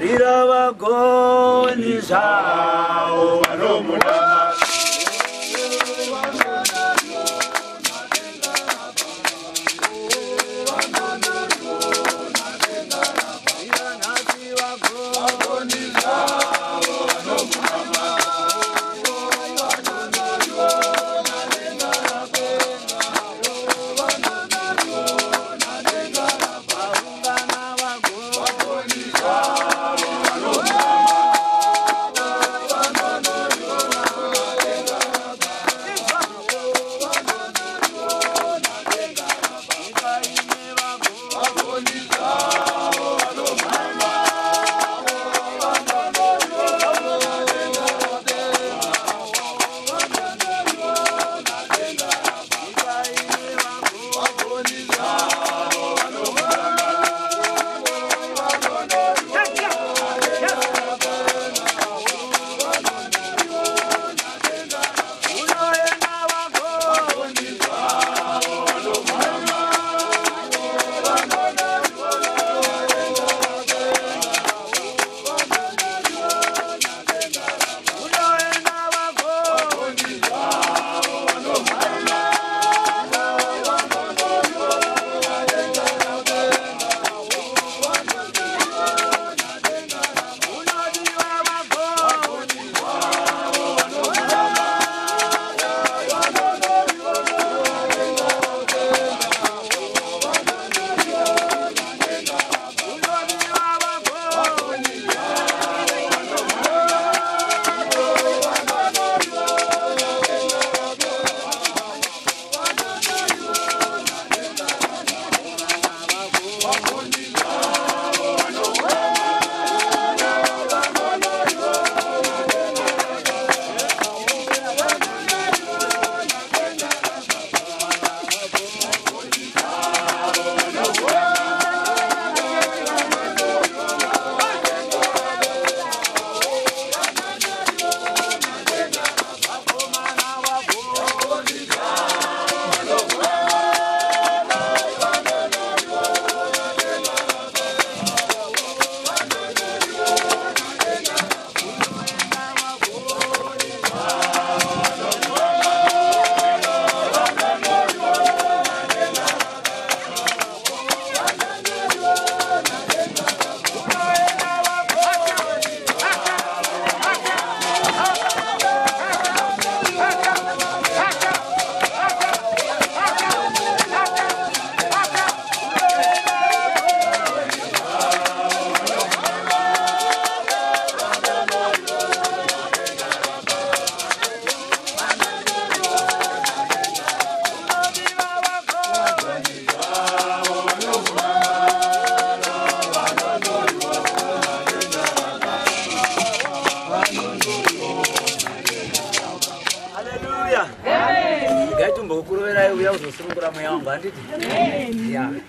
rira vagoni zvavo vanomuda Покойный regai tombokuroverai uya uzosurungura mweya wangu handiti